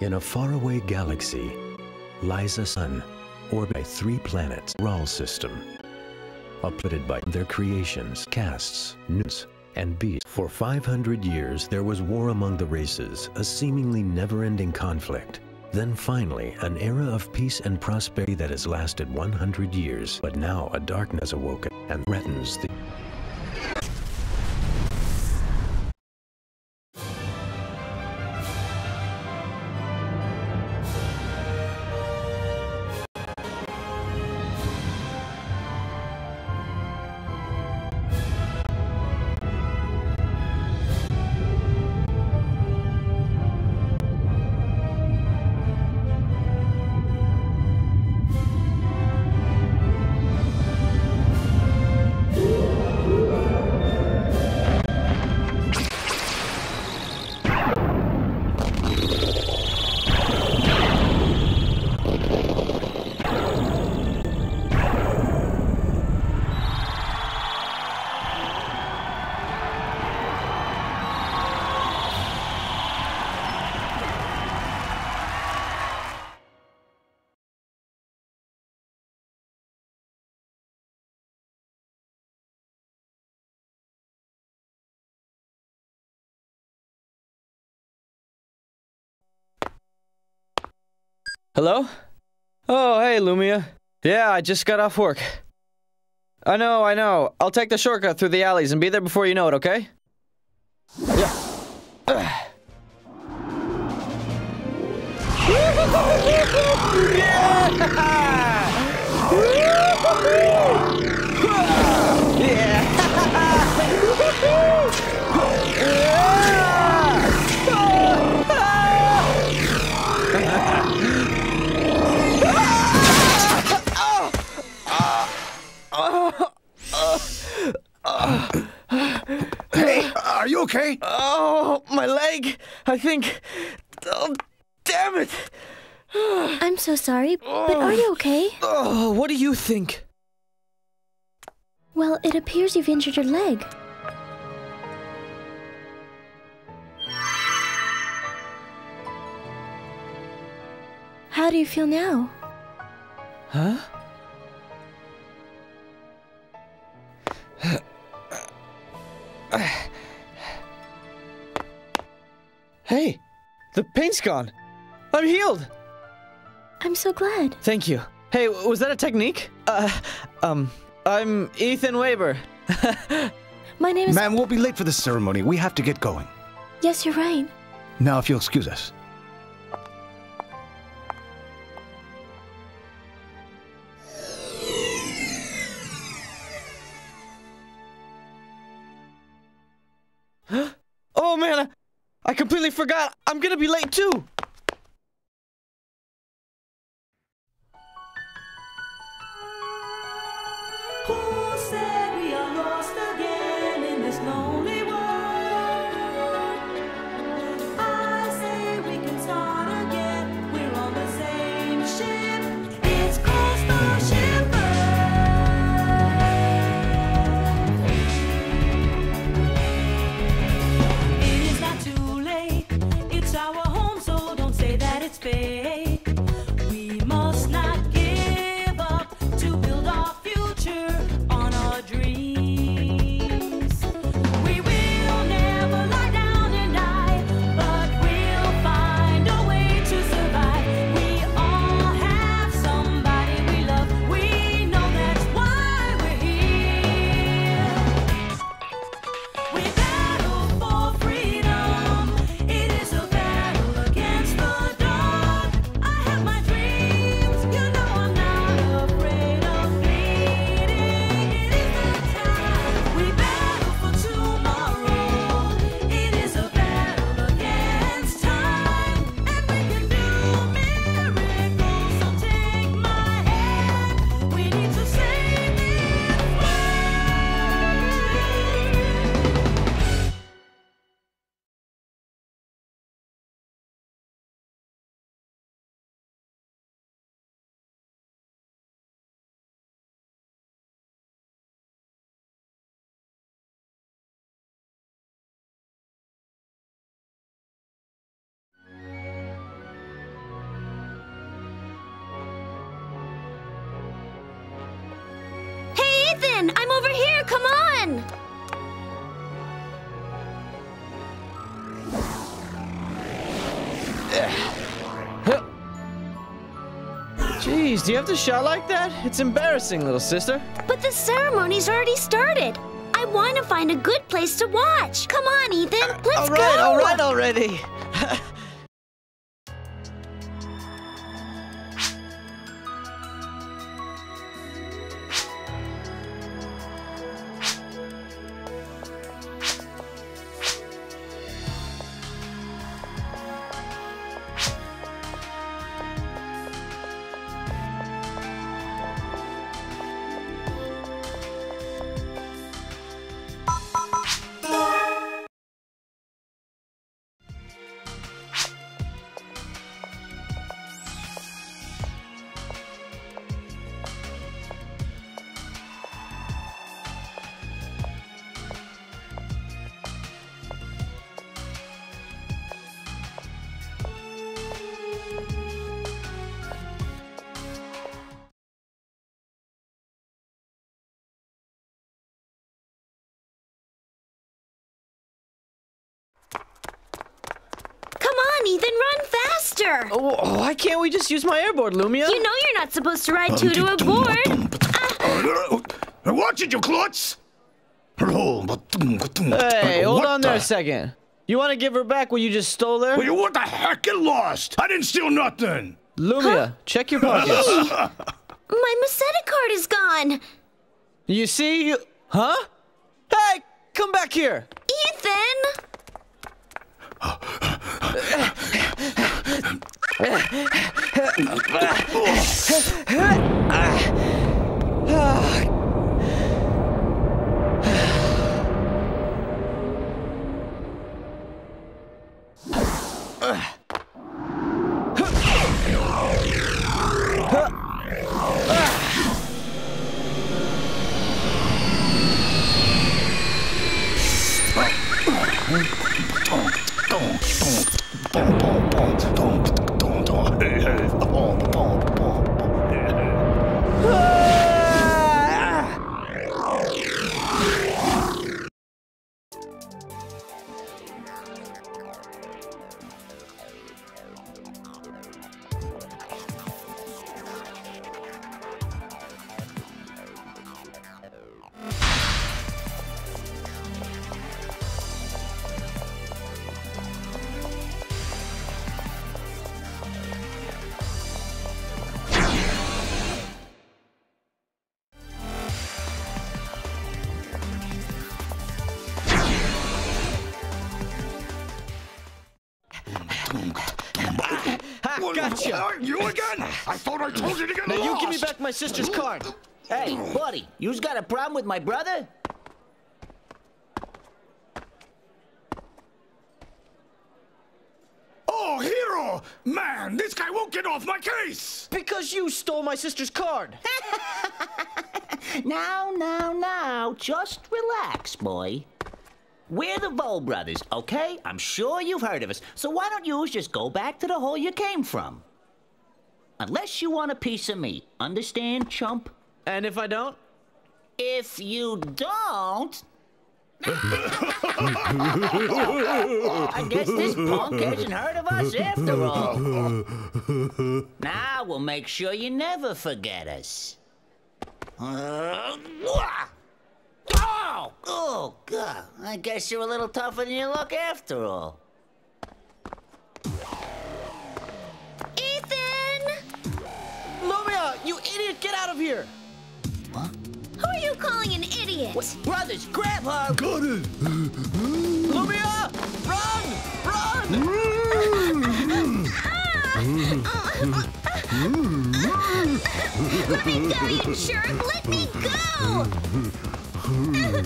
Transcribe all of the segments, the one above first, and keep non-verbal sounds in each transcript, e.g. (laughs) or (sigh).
In a faraway galaxy lies a sun orbited by three planets, Ral system, uplifted by their creations, CASTs, newts, and beasts. For 500 years, there was war among the races, a seemingly never-ending conflict. Then finally, an era of peace and prosperity that has lasted 100 years. But now a darkness awoken and threatens the Hello? Oh, hey, Lumia. Yeah, I just got off work. I know, I know. I'll take the shortcut through the alleys and be there before you know it, okay? Yeah. Hey, (laughs) (laughs) okay? Oh, my leg! I think. Oh, damn it! I'm so sorry, but are you okay? Oh, what do you think? Well, it appears you've injured your leg. How do you feel now? Huh? Hey, the paint's gone. I'm healed. I'm so glad. Thank you. Hey, was that a technique? Uh, um, I'm Ethan Waber. (laughs) My name is. Ma'am, we'll be late for the ceremony. We have to get going. Yes, you're right. Now, if you'll excuse us. I, completely forgot. I'm gonna be late too. Come on! Jeez, do you have to shout like that? It's embarrassing, little sister. But the ceremony's already started. I want to find a good place to watch. Come on, Ethan. Let's all go. right, all right already. Can't we just use my airboard, Lumia? You know you're not supposed to ride two to a board. Watch it, you klutz! Hey, hold on there a second. You want to give her back what you just stole there? Well, you what the heck? Get lost! I didn't steal nothing! Lumia, check your pockets. My Meseta card is gone. you see? You... Huh? Hey, come back here. Ethan! Ha, gotcha. You again? I thought I told you to get Now lost! you give me back my sister's card. Hey, buddy, you's got a problem with my brother? Oh, Hero! Man, this guy won't get off my case! Because you stole my sister's card. (laughs) Now, now, now, just relax, boy. We're the Vole brothers, okay? I'm sure you've heard of us. So why don't you just go back to the hole you came from? Unless you want a piece of me. Understand, chump? And if I don't? If you don't. I guess this punk hasn't heard of us after all. Now we'll make sure you never forget us. Uh, wah! oh, God. I guess you're a little tougher than you look after all. Ethan! Lumia, you idiot, get out of here. What? Who are you calling an idiot? Brothers, grab her! Got it! Lumia, run, run. (laughs) Let me go, you jerk! Let me go! Well,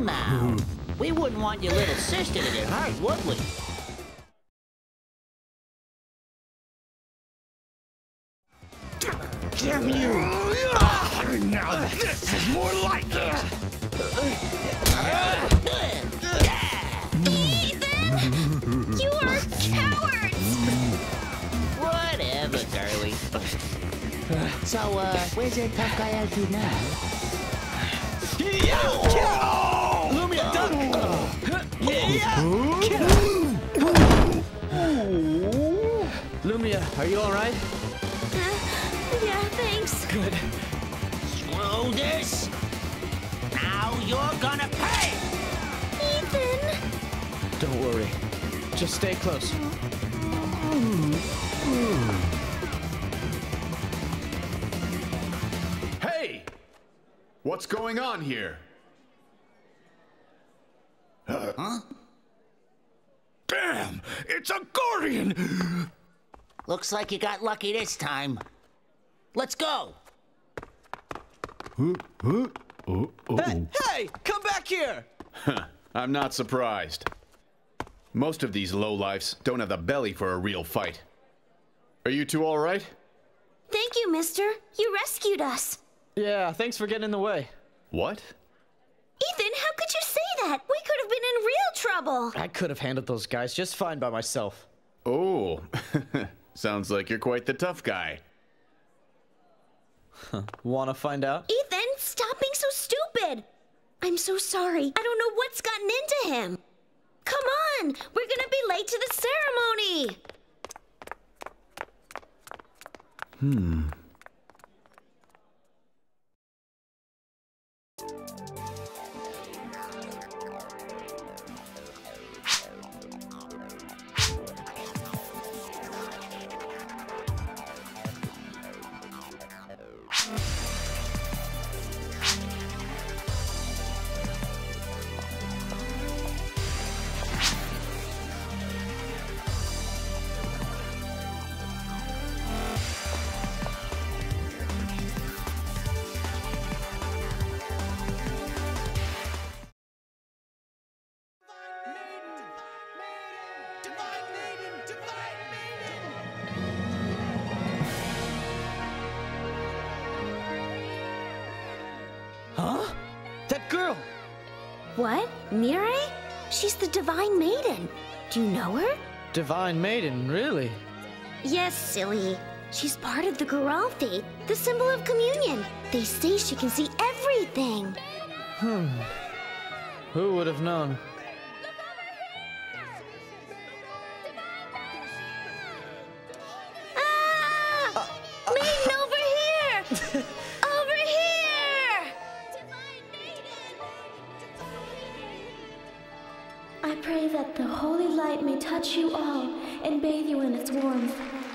now, we wouldn't want your little sister to get hurt, would we? Damn you! now this is more like it! Ethan! You are cowards! (laughs) Whatever, So, uh, where's that tough guy attitude now? Lumia, duck! Lumia, are you alright? Uh, yeah, thanks. Good. Screw this! Now you're gonna pay! Ethan! Don't worry. Just stay close. What's going on here? Huh? Damn! It's a Guardian! Looks like you got lucky this time. Let's go! Hey, hey, come back here! I'm not surprised. Most of these lowlifes don't have the belly for a real fight. Are you two alright? Thank you, mister. You rescued us. Yeah, thanks for getting in the way. What? Ethan, how could you say that? We could have been in real trouble. I could have handled those guys just fine by myself. Oh, (laughs) sounds like you're quite the tough guy. Huh. Wanna find out? Ethan, stop being so stupid. I'm so sorry. I don't know what's gotten into him. Come on, we're gonna be late to the ceremony. Huh? Divine Maiden, really? Yes, silly. She's part of the Gurhal Faith, the symbol of communion. They say she can see everything. Hmm. Who would have known? Ah! Maiden over here! (laughs) touch you all and bathe you in its warmth.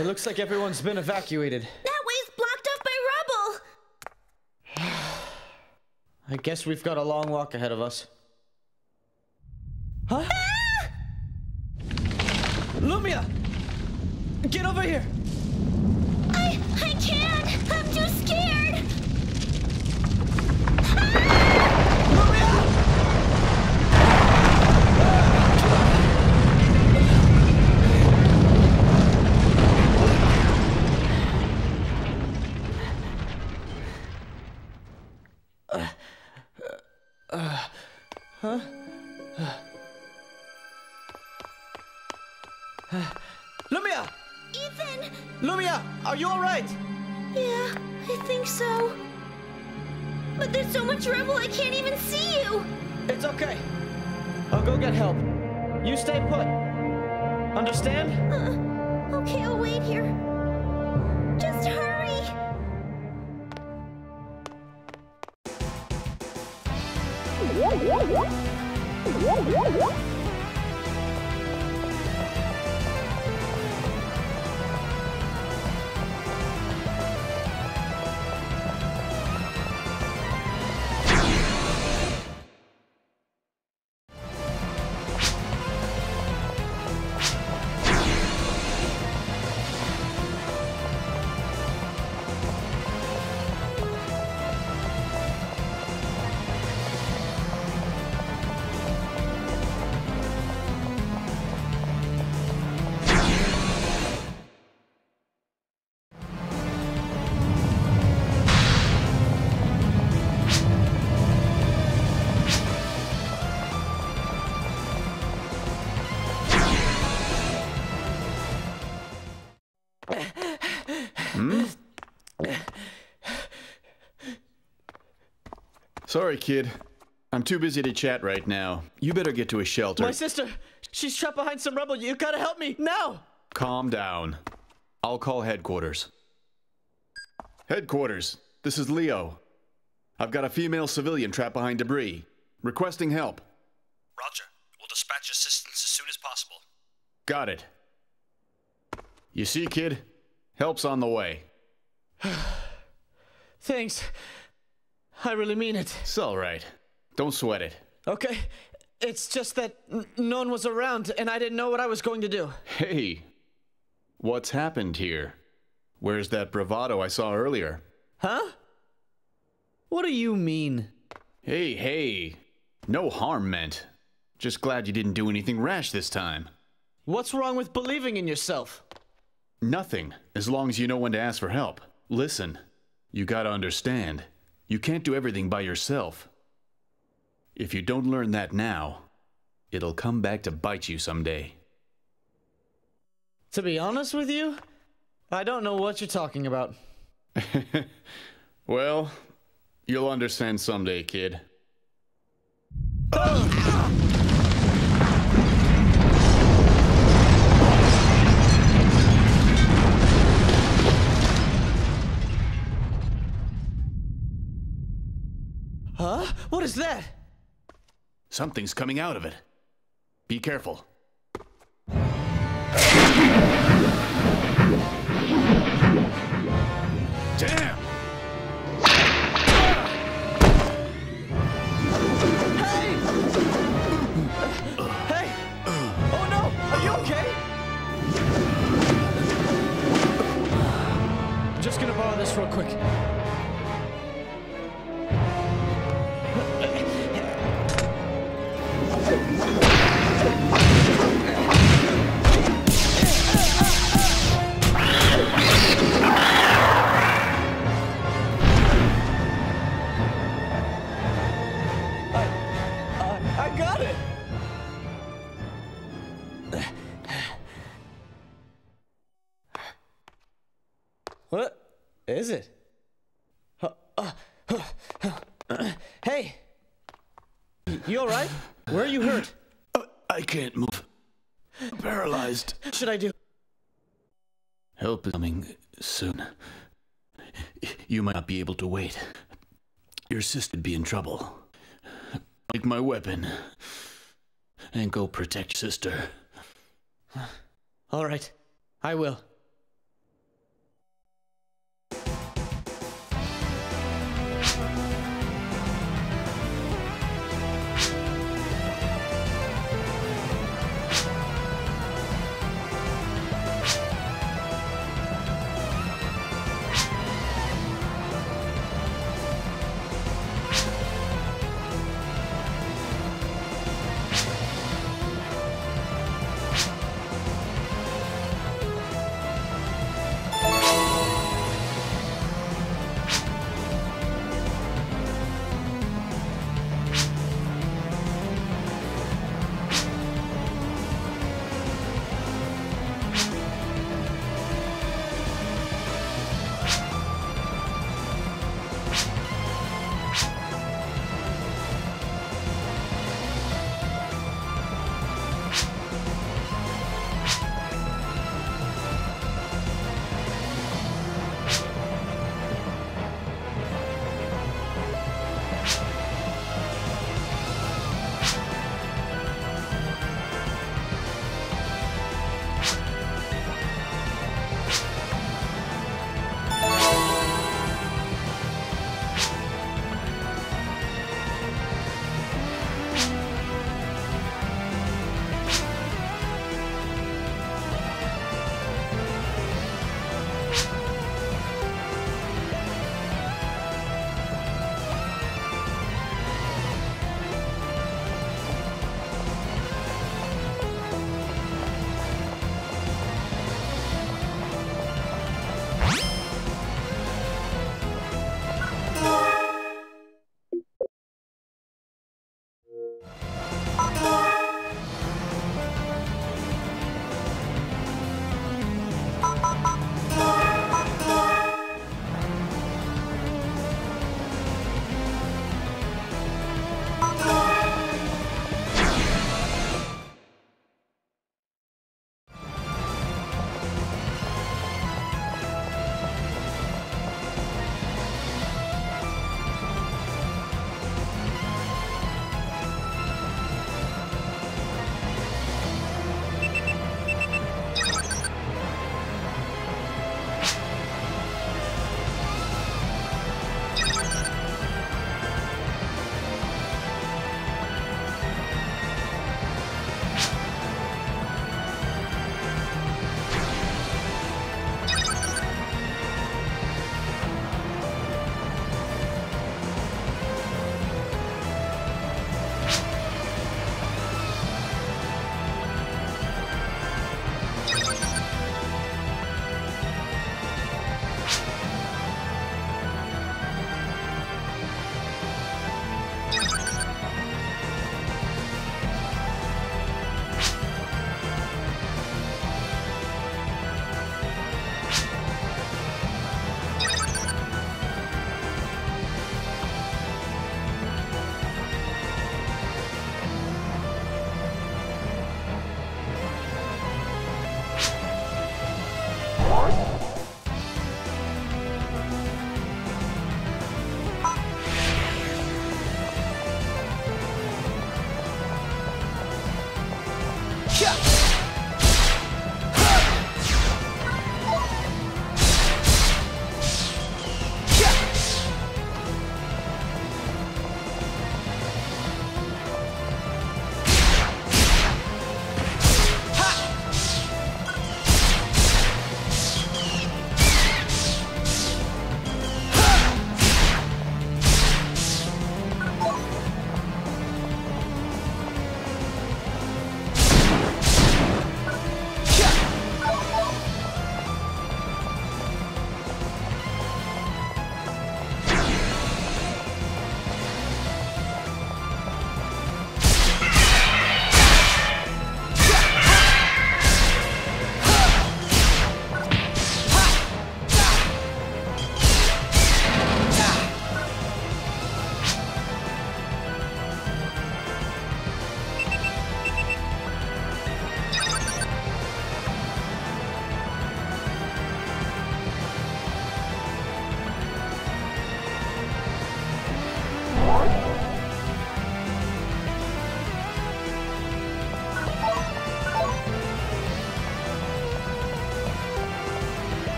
It looks like everyone's been evacuated. That way's blocked off by rubble! (sighs) I guess we've got a long walk ahead of us. Huh? Ah! Lumia! Get over here! Sorry, kid. I'm too busy to chat right now. You better get to a shelter. My sister! She's trapped behind some rubble. You gotta help me now! Calm down. I'll call headquarters. Headquarters, this is Leo. I've got a female civilian trapped behind debris, requesting help. Roger. We'll dispatch assistance as soon as possible. Got it. You see, kid? Help's on the way. (sighs) Thanks. I really mean it. It's alright. Don't sweat it. Okay? It's just that no one was around and I didn't know what I was going to do. Hey, what's happened here? Where's that bravado I saw earlier? Huh? What do you mean? Hey, hey. No harm meant. Just glad you didn't do anything rash this time. What's wrong with believing in yourself? Nothing, as long as you know when to ask for help. Listen, you gotta understand, you can't do everything by yourself. If you don't learn that now, it'll come back to bite you someday. To be honest with you, I don't know what you're talking about. (laughs) Well, you'll understand someday, kid. Huh? What is that? Something's coming out of it. Be careful. Damn! Hey! hey! Oh no! Are you okay? I'm just gonna borrow this real quick. Is it? Uh, uh, uh, hey! You alright? Where are you hurt? I can't move. I'm paralyzed. What should I do? Help is coming soon. You might not be able to wait. Your sister'd be in trouble. Take my weapon. And go protect your sister. Alright, I will.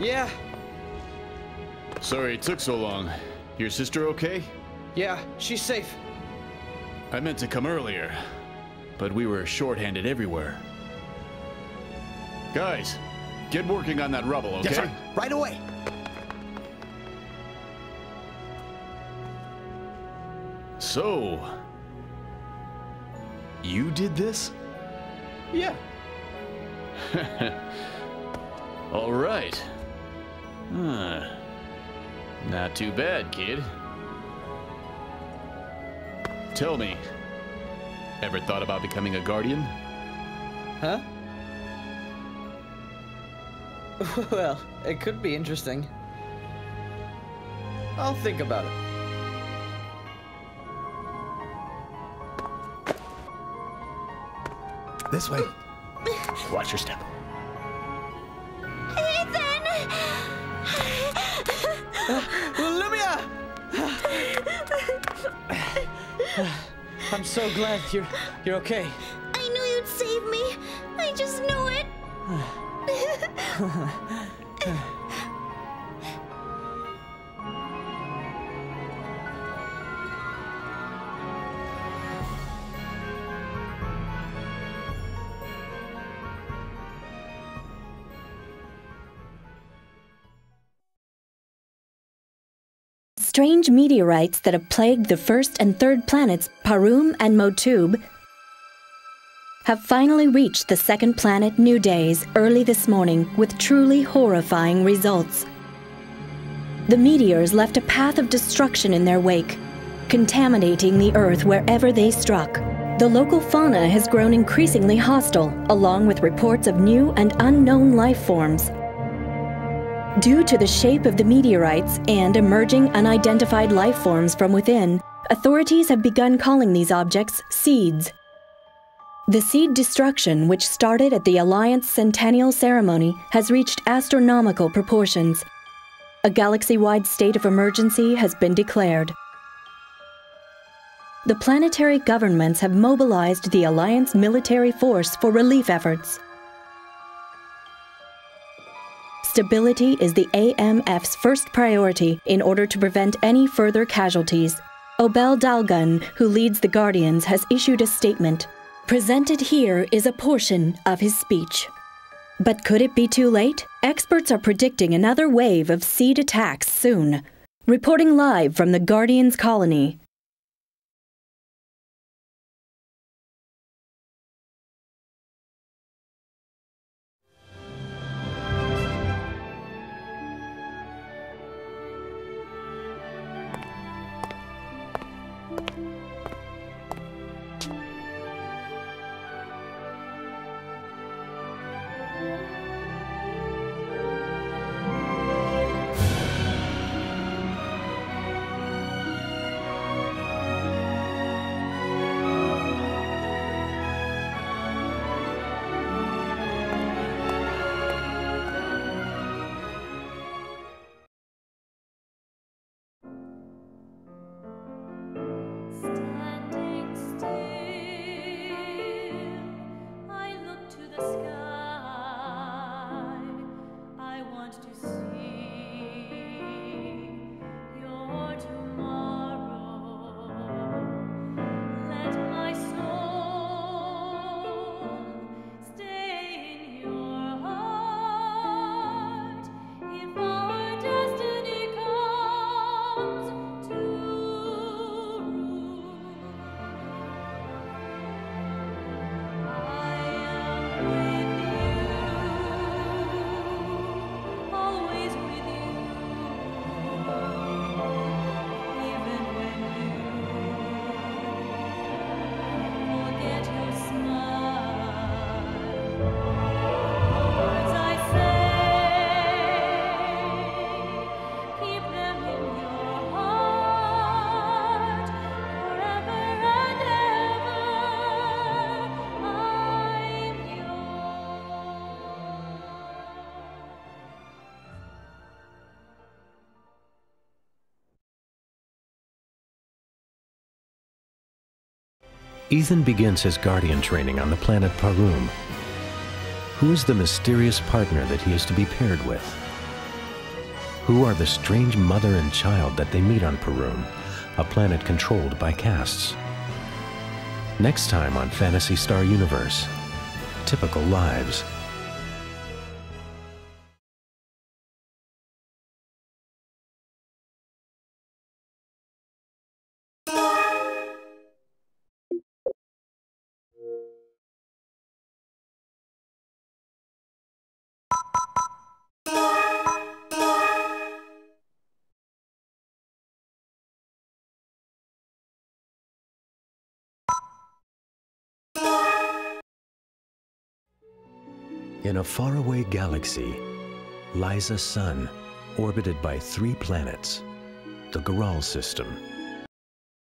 Yeah, Sorry it took so long. Your sister okay? yeah, she's safe. I meant to come earlier, but we were shorthanded everywhere. Guys, get working on that rubble, okay? Yes, sir. Right away. So, you did this? Yeah. (laughs) All right. Huh. Not too bad, kid. Tell me, ever thought about becoming a guardian? Huh? (laughs) Well, it could be interesting. I'll think about it. This way. Watch your step. Lumia! (sighs) I'm so glad you're you're okay. Strange meteorites that have plagued the first and third planets, Parum and Moatoob, have finally reached the second planet, Neudaiz, early this morning with truly horrifying results. The meteors left a path of destruction in their wake, contaminating the Earth wherever they struck. The local fauna has grown increasingly hostile, along with reports of new and unknown life forms. Due to the shape of the meteorites and emerging unidentified life forms from within, authorities have begun calling these objects seeds. The seed destruction, which started at the Alliance Centennial Ceremony, has reached astronomical proportions. A galaxy wide state of emergency has been declared. The planetary governments have mobilized the Alliance military force for relief efforts. Stability is the AMF's first priority in order to prevent any further casualties. Obel Dalgun, who leads the Guardians, has issued a statement. Presented here is a portion of his speech. But could it be too late? Experts are predicting another wave of seed attacks soon. Reporting live from the Guardians colony. Ethan begins his guardian training on the planet Parum. Who is the mysterious partner that he is to be paired with? Who are the strange mother and child that they meet on Parum, a planet controlled by CASTs? Next time on Phantasy Star Universe Typical Lives. In a faraway galaxy lies a sun orbited by three planets, the Gurhal system.